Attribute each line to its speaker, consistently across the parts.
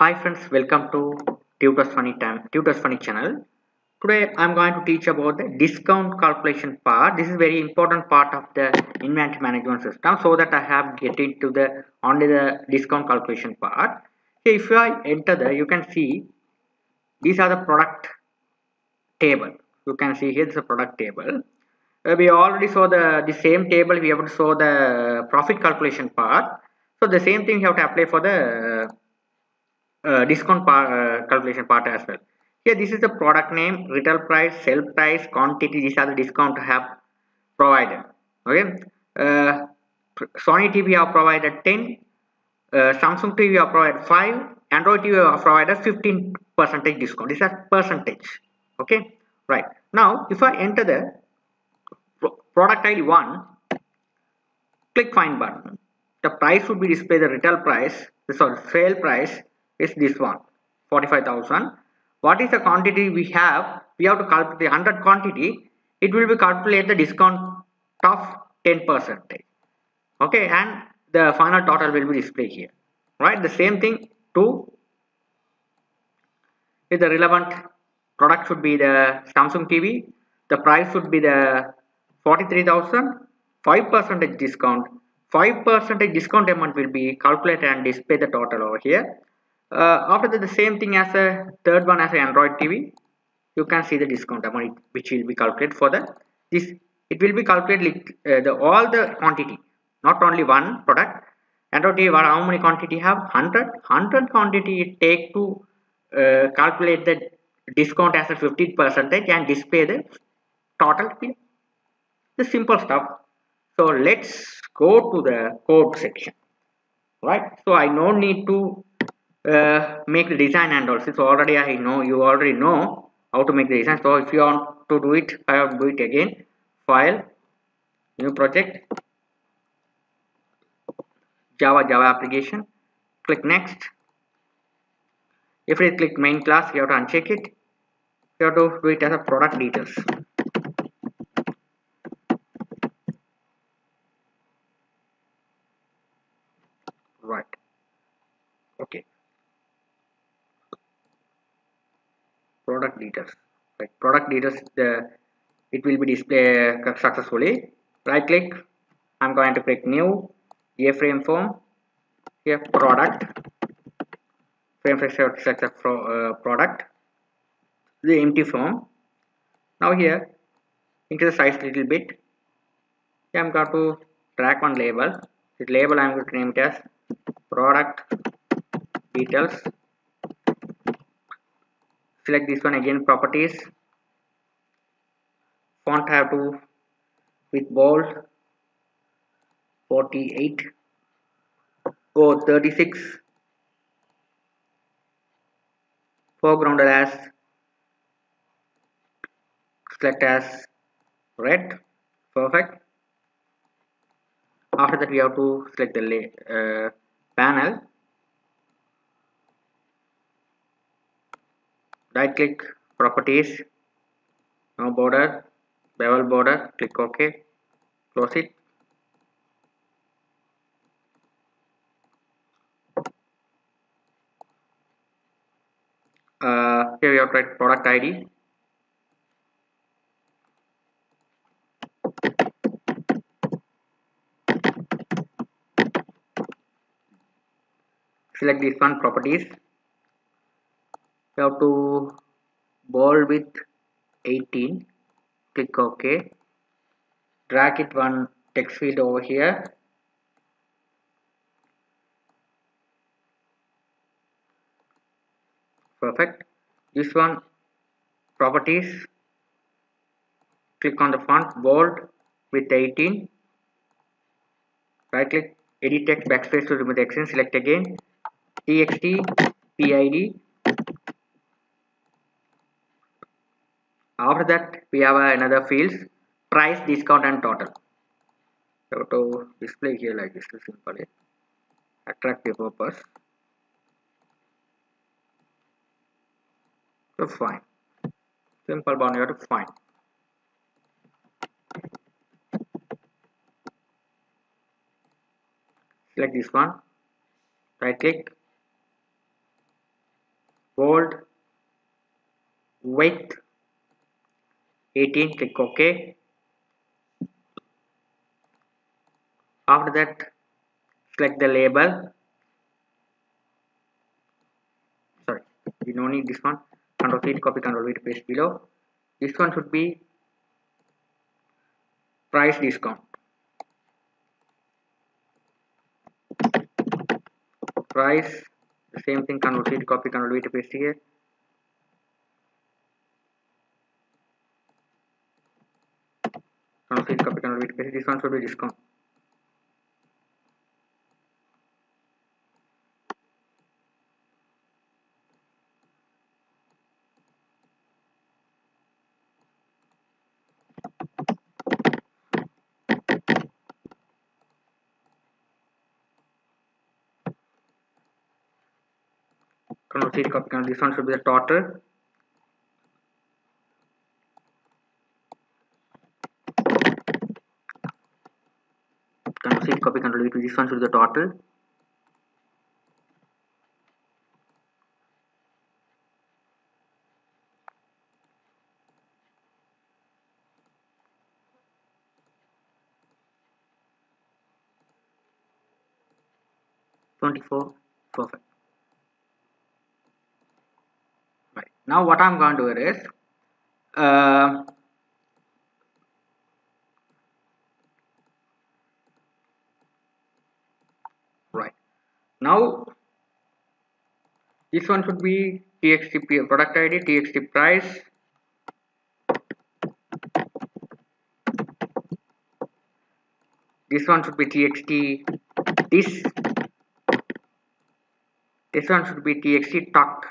Speaker 1: Hi friends, welcome to Tutus Funny Time, Tutus Funny channel. Today I'm going to teach about the discount calculation part. This is very important part of the inventory management system. So that I have get into the only the discount calculation part. So if I enter there, you can see these are the product table. You can see here is a product table. Uh, we already saw the the same table. We have to show the profit calculation part. So the same thing you have to apply for the uh, discount part, uh, calculation part as well. Here this is the product name, retail price, sell price, quantity. These are the discount have provided. Okay. Uh, Sony TV have provided 10. Uh, Samsung TV have provided 5. Android TV have provided 15 percentage discount. This is percentage. Okay. Right. Now if I enter the product ID 1, click find button. The price would be displayed the retail price, sorry, sale price is this one 45,000 what is the quantity we have? We have to calculate the 100 quantity. It will be calculate the discount of 10 percent okay and the final total will be displayed here. Right the same thing to if the relevant product should be the Samsung TV the price should be the 43,000 5 percent discount. 5 percent discount amount will be calculated and display the total over here uh, after that the same thing as a third one as an android tv you can see the discount amount which will be calculated for the this it will be calculated uh, the all the quantity not only one product. Android tv how many quantity have? 100 100 quantity it take to uh, calculate the discount as a 15 percentage and display the total here the simple stuff. So let's go to the code section. Right? So i no need to uh, make the design and also so already I know you already know how to make the design. So if you want to do it I have to do it again. File new project. Java Java application. Click next. If you click main class you have to uncheck it. You have to do it as a product details. Right. Okay product details right product details the it will be displayed successfully. Right click i'm going to click new a frame form here product frame select the uh, product the empty form. Now here increase the size little bit here i'm going to drag one label. This label i'm going to name it as product details select this one again properties. Font have to with bold 48 oh 36 foreground as select as red. Perfect. After that we have to select the uh, panel right click properties no border bevel border click ok close it. Uh, here we have to write product id select this one properties you have to bold with 18 click ok drag it one text field over here. Perfect. This one properties. Click on the font bold with 18 right click edit text backspace to remove the accent select again. Txt pid after that we have another fields price discount and total. So to display here like this to simply attractive purpose. So fine. Simple bound you have to find. Select this one. Right click. Bold. Width 18 click ok. After that select the label. Sorry we don't need this one. Control C copy control V paste below. This one should be price discount. Price the same thing control C copy control V paste here control C copy to this one should be discount control C copy this one should be the total control copy control to this one should be the total Twenty-four, perfect. right now what i'm going to do is uh, right now this one should be txt product id txt price. This one should be txt this. This one should be txt talk.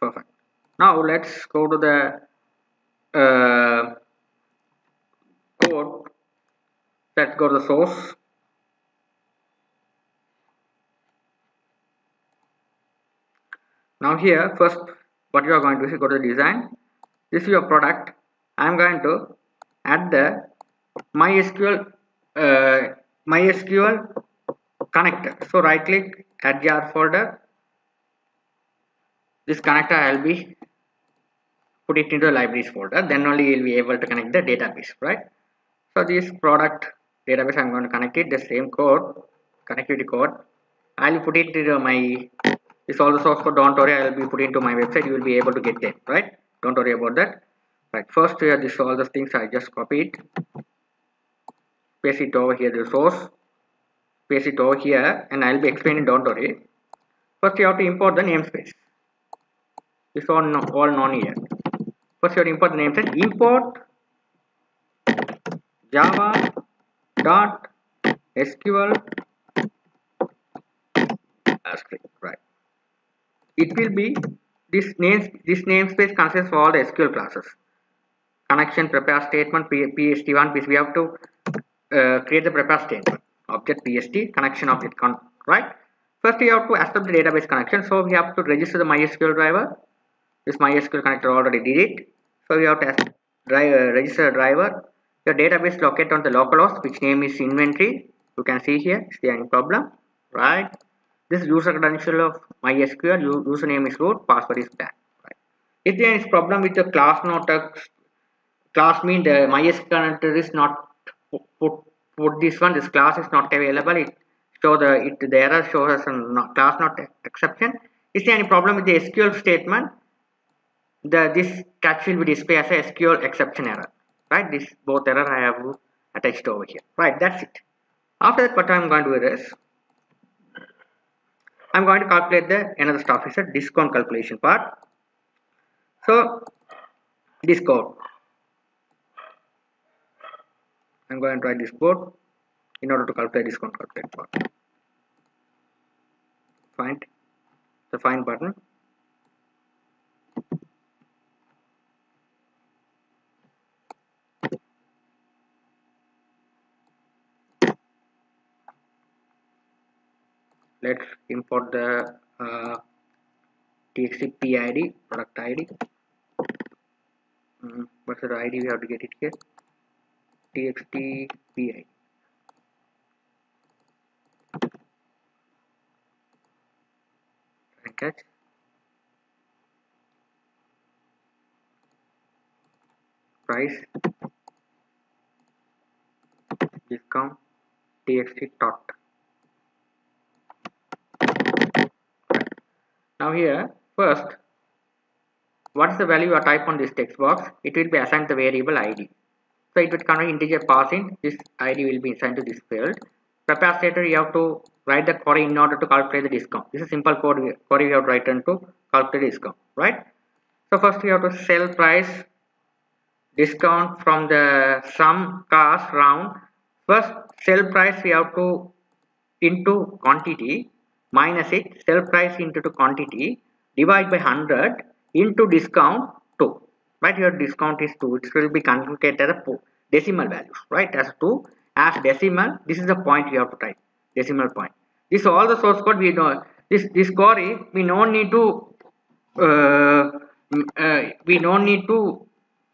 Speaker 1: Perfect. Now let's go to the uh, code let's go to the source now here first what you are going to do is go to design. This is your product. I am going to add the MySQL uh, MySQL connector. So right click add jar folder. This connector I'll be put it into the libraries folder. Then only you'll be able to connect the database right? So this product database I'm going to connect it the same code connectivity code. I'll put it into my this all the source code don't worry I'll be put into my website you will be able to get it right? Don't worry about that. Right first here this all the things I just copied paste it over here the source paste it over here and I'll be explaining don't worry. First you have to import the namespace. This all no, all known here. First you have to import the namespace. Import java dot sql asterisk right. It will be this names this namespace consists of all the sql classes. Connection prepare statement pst1 we have to uh, create the prepare statement. Object pst connection object con right. First we have to establish the database connection. So we have to register the mysql driver. This mysql connector already did it so we have to drive, uh, register a driver your database located on the localhost which name is inventory. You can see here is there any problem right? This user credential of mysql. Username is root password is blank right? If there is problem with the class not a class mean the mysql connector is not put put this one this class is not available. It show the it the error shows as a not, class not exception. Is there any problem with the sql statement? The this catch will be displayed as a sql exception error right this both error i have attached over here. Right that's it. After that what i'm going to do is i'm going to calculate the another stuff is a discount calculation part. So code. I'm going to write this code in order to calculate discount calculate part. Find the find button let's import the uh, txt pid product id mm, mm-hmm. what's the id we have to get it here? Txt pid and catch? Price. Discount. Txt dot. Now here first what is the value or type on this text box it will be assigned the variable id so it will convert integer passing this id will be assigned to this field. Statement you have to write the query in order to calculate the discount. This is simple code query we have write to calculate discount right? So first we have to sell price discount from the sum cost round. First sell price we have to into quantity minus it sell price into the quantity divide by 100 into discount 2 right your discount is 2 it will be conjugated as a decimal values right? As 2 as decimal this is the point we have to type decimal point. This all the source code we know. This this query we don't need to uh, uh, we don't need to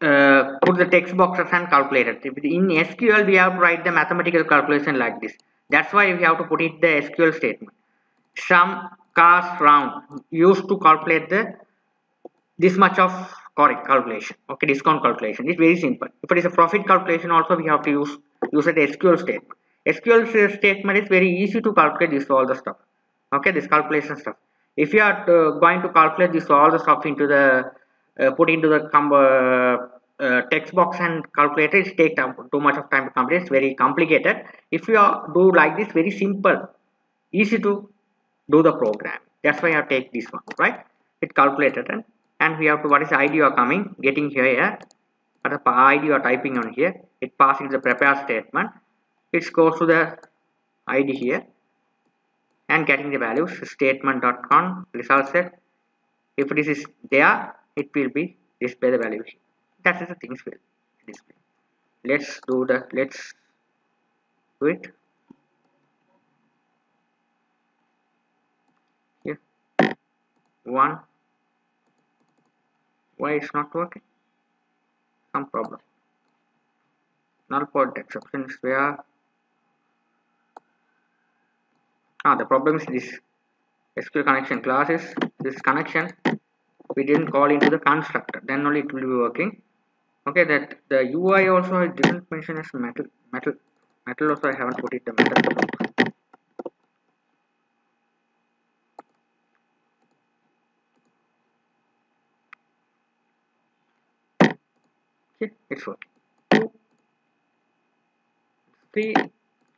Speaker 1: uh, put the text boxes and calculate it. In SQL, we have to write the mathematical calculation like this. That's why we have to put it the SQL statement. Sum, cost, round used to calculate the this much of correct calculation. Okay, discount calculation. It's very simple. If it is a profit calculation, also we have to use use the SQL statement. SQL statement is very easy to calculate this all the stuff. Okay, this calculation stuff. If you are uh, going to calculate this all the stuff into the uh, put into the uh, uh, text box and calculator it takes too much of time to complete it's very complicated if you do like this very simple easy to do the program. That's why I take this one right? It calculated and, and we have to what is the id you are coming? Getting here yeah what the id you are typing on here? It passes the prepare statement. It goes to the id here and getting the values statement.com result set. If this is there it will be display the value that is the things will display. Let's do the let's do it one. Why it's not working? Some problem. Null point exception is where ah the problem is this. SQL connection class is this connection we didn't call into the constructor. Then only it will be working. Okay that the UI also I didn't mention as metal. Metal metal also I haven't put it the metal two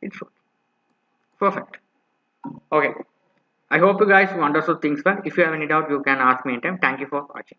Speaker 1: it's working perfect okay I hope you guys understood things well. If you have any doubt, you can ask me anytime. Thank you for watching.